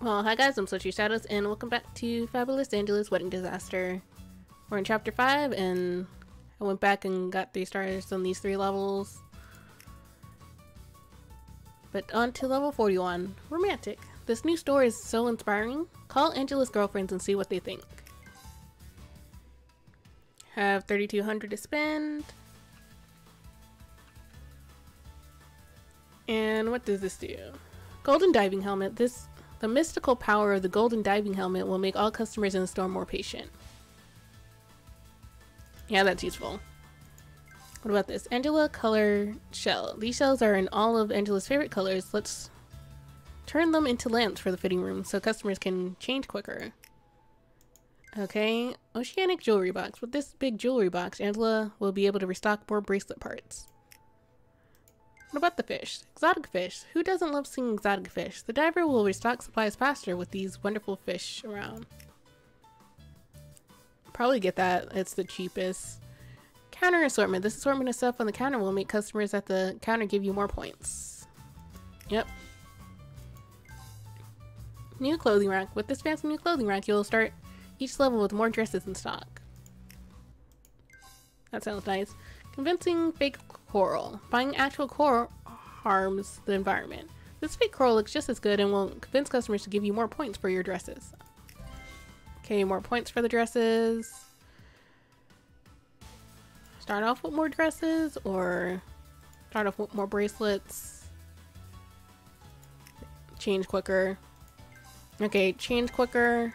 Well, hi guys, I'm Celestial Shadows, and welcome back to Fabulous Angela's Wedding Disaster. We're in chapter 5, and I went back and got 3 stars on these 3 levels. But on to level 41, Romantic. This new store is so inspiring. Call Angela's girlfriends and see what they think. Have 3200 to spend. And what does this do? Golden diving helmet. This the mystical power of the golden diving helmet will make all customers in the store more patient. Yeah, that's useful. What about this? Angela color shell. These shells are in all of Angela's favorite colors. Let's turn them into lamps for the fitting room so customers can change quicker. Okay, oceanic jewelry box. With this big jewelry box, Angela will be able to restock more bracelet parts. What about the fish? Exotic fish. Who doesn't love seeing exotic fish? The diver will restock supplies faster with these wonderful fish around. Probably get that. It's the cheapest. Counter assortment. This assortment of stuff on the counter will make customers at the counter give you more points. Yep. New clothing rack. With this fancy new clothing rack, you'll start each level with more dresses in stock. That sounds nice. Convincing fake coral. Buying actual coral harms the environment. This fake coral looks just as good and will convince customers to give you more points for your dresses. Okay, more points for the dresses. Start off with more dresses or start off with more bracelets. Change quicker. Okay, change quicker.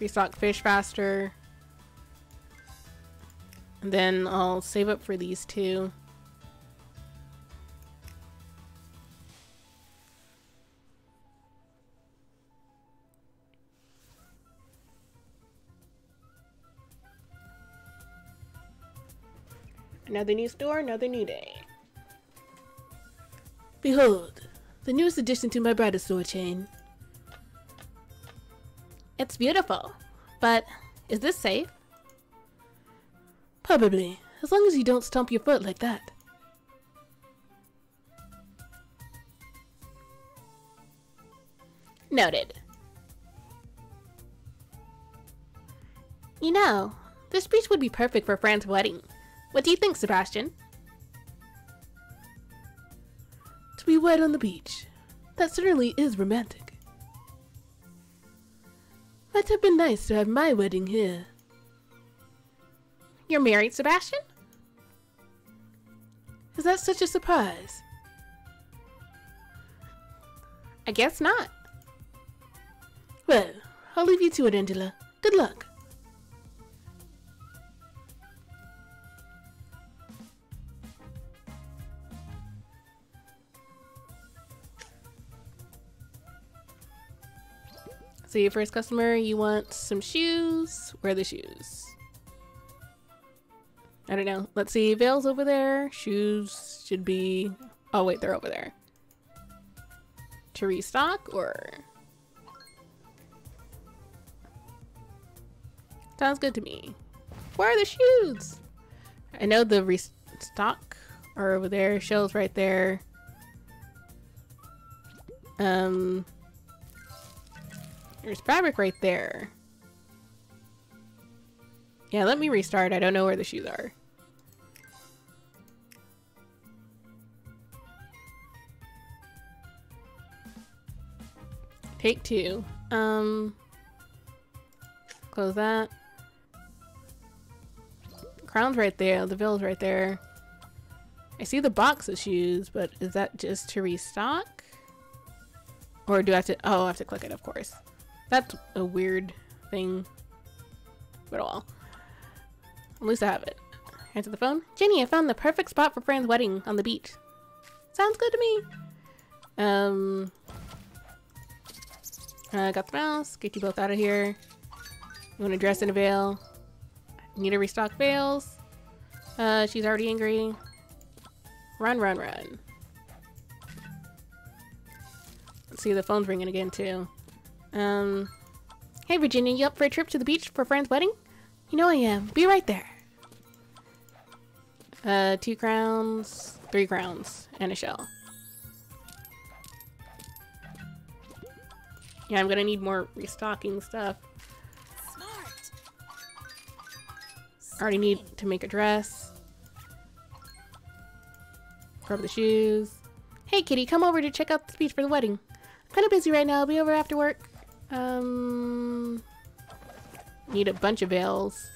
Restock fish faster. Then I'll save up for these two. Another new store, another new day. Behold, the newest addition to my bridal store chain. It's beautiful, but is this safe? Probably, as long as you don't stomp your foot like that. Noted. You know, this beach would be perfect for Fran's wedding. What do you think, Sebastian? To be wed on the beach. That certainly is romantic. Might have been nice to have my wedding here. You're married, Sebastian? Is that such a surprise? I guess not. Well, I'll leave you to it, Angela. Good luck. So your first customer, you want some shoes? Where are the shoes? I don't know. Let's see. Veil's over there. Shoes should be... Oh, wait. They're over there. To restock or... Sounds good to me. Where are the shoes? I know the restock are over there. Shells right there. Um... There's fabric right there. Yeah, let me restart. I don't know where the shoes are. Take two. Um, close that. Crown's right there. The veil's right there. I see the box of shoes, but is that just to restock? Or do I have to- oh, I have to click it, of course. That's a weird thing. But all. At least I have it. Answer the phone. Jenny, I found the perfect spot for Fran's wedding on the beach. Sounds good to me. Um, uh, got the mouse. Get you both out of here. You want to dress in a veil? Need to restock veils. Uh, she's already angry. Run, run, run. Let's see, the phone's ringing again too. Um, hey Virginia, you up for a trip to the beach for a friend's wedding? You know I am. Be right there. Uh, two crowns, three crowns, and a shell. Yeah, I'm gonna need more restocking stuff. Smart. I already need to make a dress. Grab the shoes. Hey kitty, come over to check out the speech for the wedding. I'm kinda busy right now, I'll be over after work. Um need a bunch of veils.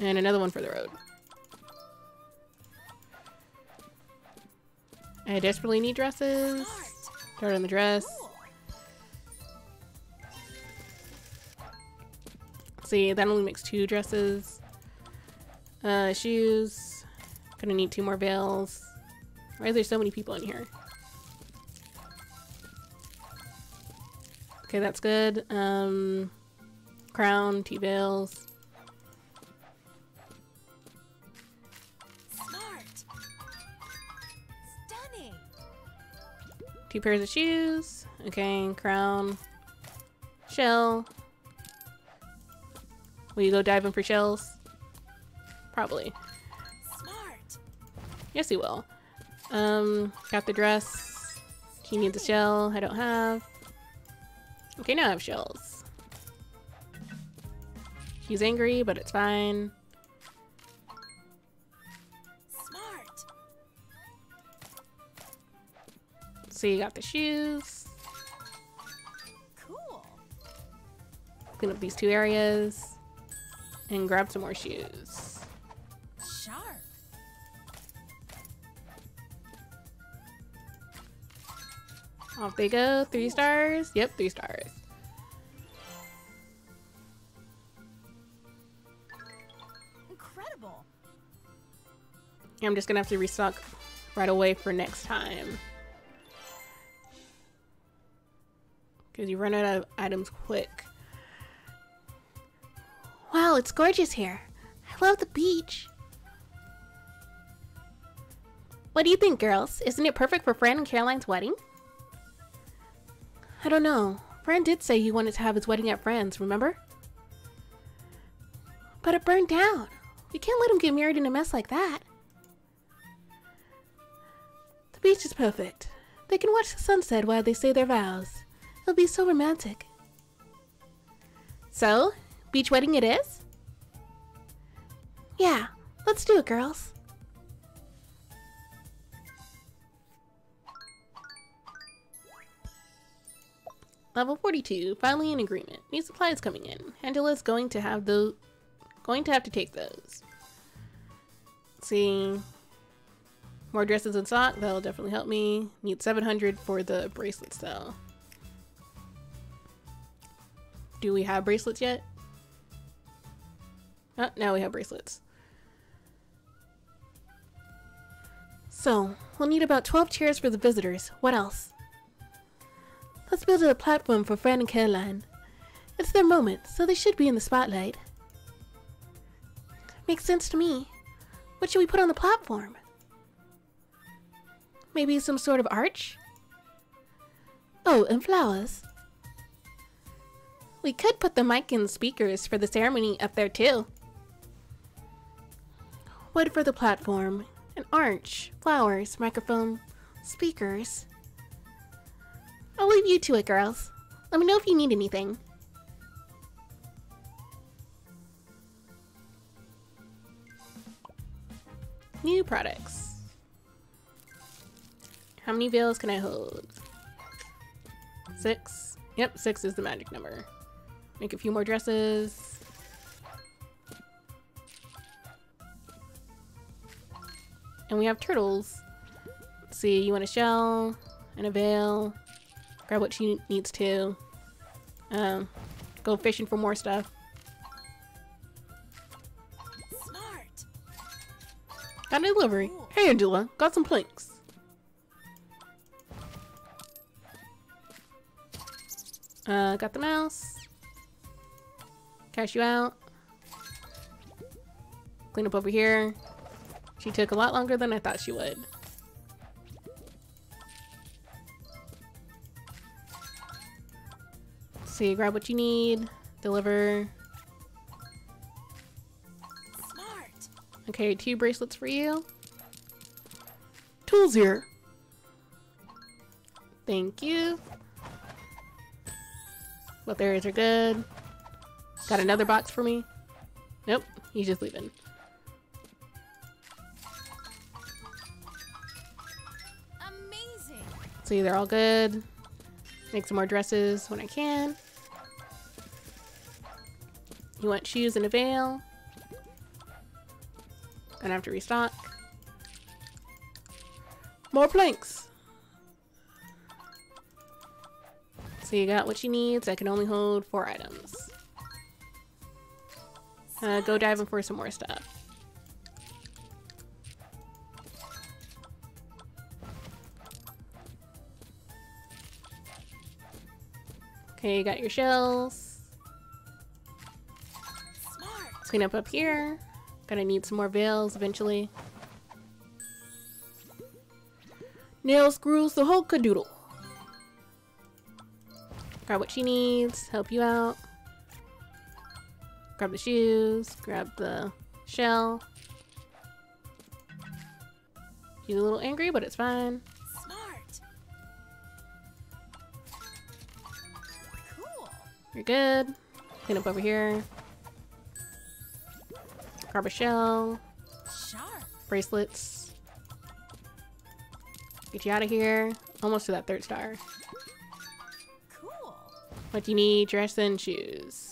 And another one for the road. I desperately need dresses. Start on the dress. See, that only makes two dresses. Uh, shoes. Gonna need two more veils. Why are there so many people in here? Okay, that's good. Um, crown, two veils. Pairs of shoes. Okay, crown. Shell. Will you go diving for shells? Probably. Smart. Yes, he will. Um, got the dress. He needs a shell. I don't have. Okay, now I have shells. He's angry, but it's fine. See, got the shoes. Cool. Clean up these two areas. And grab some more shoes. Sharp. Off they go. Three stars. Yep, three stars. Incredible. I'm just gonna have to restock right away for next time. Because you run out of items quick. Wow, it's gorgeous here. I love the beach. What do you think, girls? Isn't it perfect for Fran and Caroline's wedding? I don't know. Fran did say he wanted to have his wedding at Fran's, remember? But it burned down. We can't let him get married in a mess like that. The beach is perfect. They can watch the sunset while they say their vows. It'll be so romantic. So, beach wedding it is? Yeah, let's do it, girls. Level 42, finally an agreement. New supplies coming in. Angela's going to have those going to have to take those. See. More dresses and stock, that'll definitely help me. Need 700 for the bracelets though. Do we have bracelets yet? Oh, now we have bracelets. So, we'll need about 12 chairs for the visitors. What else? Let's build a platform for Fran and Caroline. It's their moment, so they should be in the spotlight. Makes sense to me. What should we put on the platform? Maybe some sort of arch? Oh, and flowers. We could put the mic and speakers for the ceremony up there too. Wood for the platform, an arch, flowers, microphone, speakers. I'll leave you to it, girls. Let me know if you need anything. New products. How many veils can I hold? Six. Yep, six is the magic number. Make a few more dresses. And we have turtles. Let's see, you want a shell and a veil. Grab what she needs to. Um, go fishing for more stuff. Smart. Got a delivery. Hey Angela, got some planks. Uh, got the mouse. Cash you out. Clean up over here. She took a lot longer than I thought she would. See, grab what you need. Deliver. Smart. Okay, two bracelets for you. Tools here. Thank you. Both areas are good. Got another box for me? Nope, he's just leaving. Amazing. See, they're all good. Make some more dresses when I can. You want shoes and a veil? Gonna have to restock. More planks! So you got what you need. So I can only hold four items. Uh, go diving for some more stuff. Okay, you got your shells. Smart. Clean up up here. Gonna need some more veils eventually. Nail screws the whole cadoodle. Grab what she needs, help you out. Grab the shoes, grab the shell. She's a little angry, but it's fine. Smart. Cool. You're good. Clean up over here. Grab a shell, Sharp. bracelets. Get you out of here. Almost to that third star. Cool. What do you need? Dress and shoes.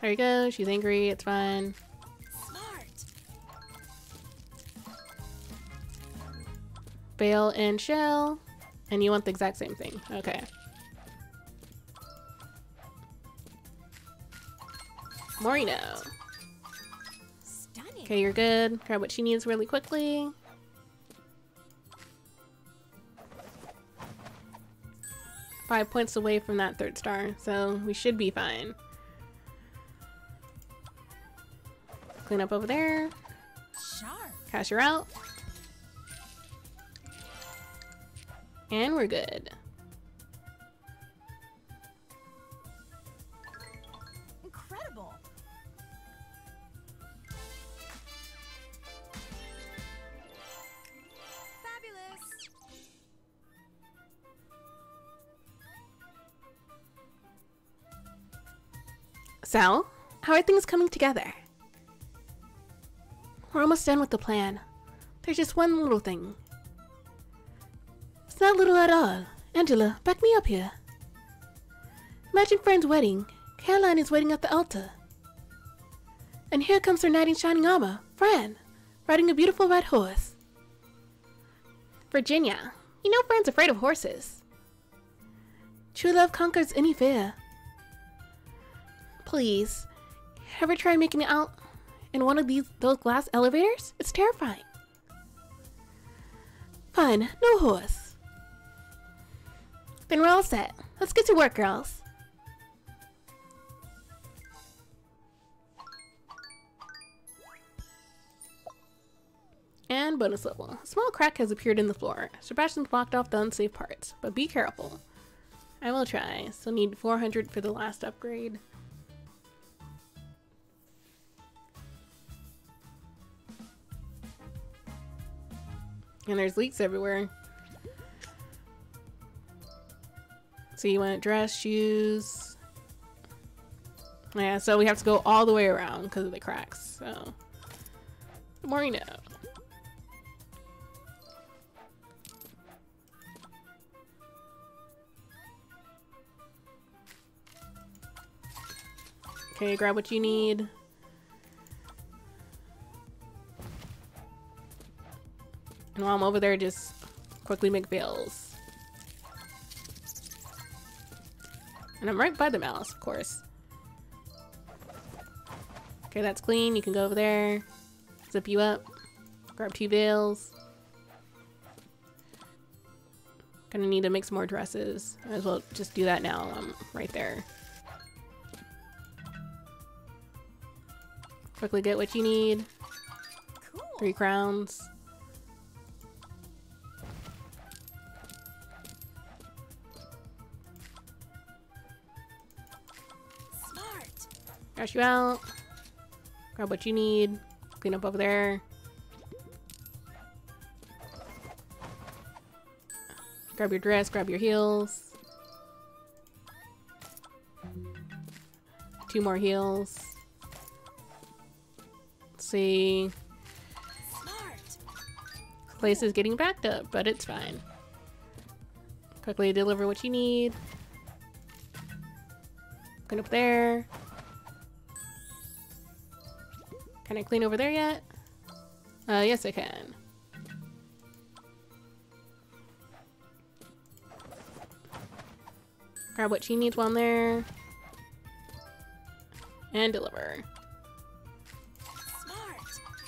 There you go. She's angry. It's fine. Smart. Veil and shell. And you want the exact same thing. Okay. Morino. Okay, you're good. Grab what she needs really quickly. Five points away from that third star, so we should be fine. Clean up over there. Sharp. Cash her out. And we're good. Incredible. Fabulous. So, how are things coming together? We're almost done with the plan. There's just one little thing. It's not little at all. Angela, back me up here. Imagine Fran's wedding. Caroline is waiting at the altar. And here comes her knight in shining armor, Fran, riding a beautiful red horse. Virginia, you know Fran's afraid of horses. True love conquers any fear. Please, ever try making it out in one of these those glass elevators? It's terrifying. Fine, no horse. Then we're all set. Let's get to work, girls. And bonus level. A small crack has appeared in the floor. Sebastian's blocked off the unsafe parts, but be careful. I will try. Still need 400 for the last upgrade. And there's leaks everywhere. So you want dress, shoes. Yeah, so we have to go all the way around because of the cracks. So, the more you know. Okay, grab what you need. While I'm over there, just quickly make bills. And I'm right by the mouse, of course. Okay, that's clean. You can go over there. Zip you up. Grab two veils. Gonna need to make some more dresses. Might as well just do that now. I'm right there. Quickly get what you need. Cool. Three crowns. Cash you out. Grab what you need. Clean up over there. Grab your dress, grab your heels. Two more heels. Let's see. Smart. Place is getting backed up, but it's fine. Quickly deliver what you need. Clean up there. Can I clean over there yet? Uh, yes I can. Grab what she needs while I'm there. And deliver.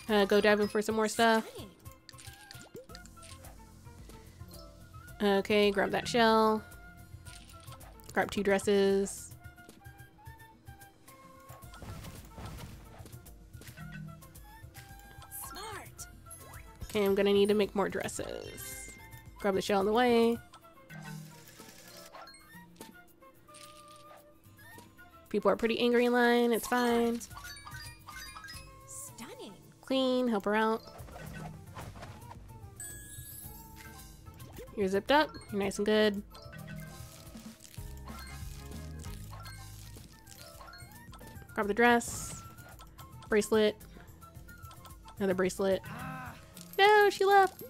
Uh, go diving for some more stuff. Okay, grab that shell. Grab two dresses. Okay, I'm gonna need to make more dresses. Grab the shell on the way. People are pretty angry in line, it's fine. Stunning. Clean, help her out. You're zipped up, you're nice and good. Grab the dress. Bracelet. Another bracelet. She left.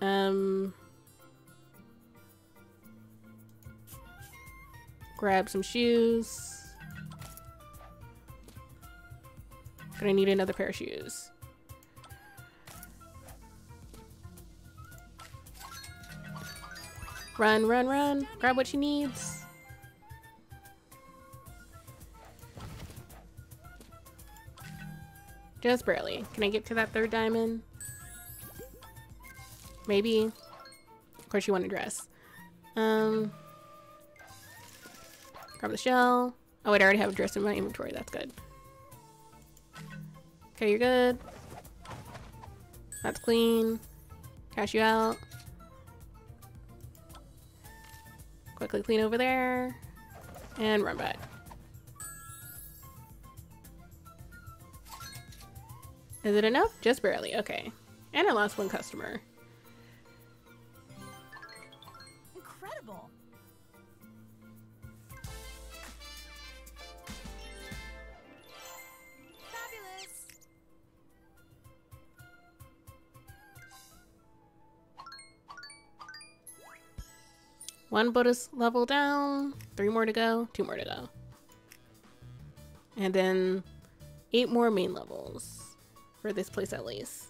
Um. Grab some shoes. Gonna need another pair of shoes. Run, run, run. Grab what she needs. Just barely. Can I get to that third diamond? Maybe. Of course you want a dress. Um, grab the shell. Oh wait, I already have a dress in my inventory. That's good. Okay, you're good. That's clean. Cash you out. Quickly clean over there. And run back. Is it enough? Just barely. Okay. And I lost one customer. Incredible. Fabulous. One bonus level down. Three more to go. Two more to go. And then eight more main levels. For this place at least.